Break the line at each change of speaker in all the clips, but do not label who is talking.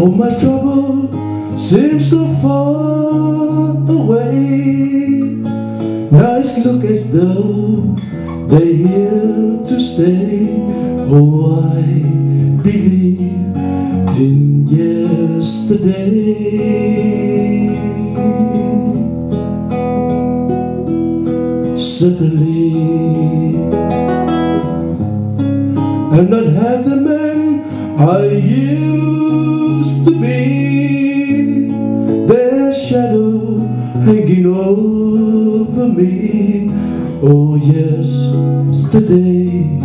All my trouble seems so far away. Nights look as though they're here to stay. Oh, I believe in yesterday. Certainly, I'm not half the man I used hanging over me. Oh yes, the yesterday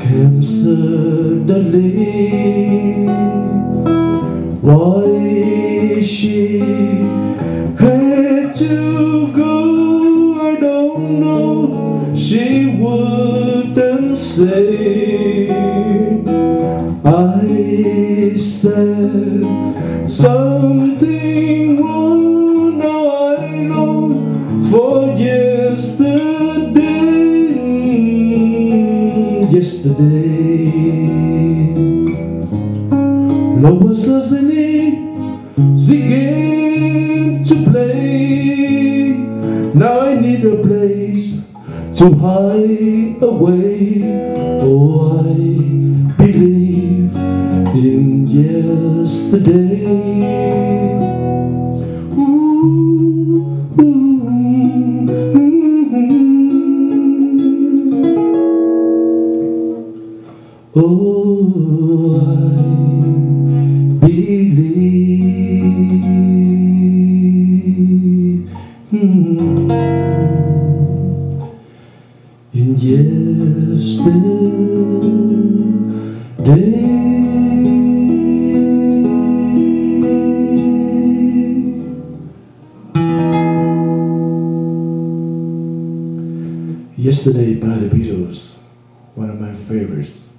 came suddenly. Why she had to go, I don't know. She wouldn't say. I said something yesterday. Yesterday. Love was listening, singing to play. Now I need a place to hide away. Oh, I believe in yesterday. Oh, I believe in yesterday. Yesterday by the Beatles, one of my favorites.